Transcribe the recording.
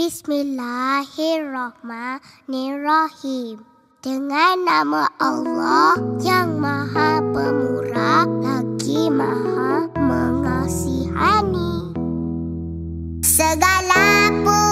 Bismillahirrahmanirrahim. Dengan nama Allah yang Maha Pemurah lagi Maha Mengasihani. Segala pun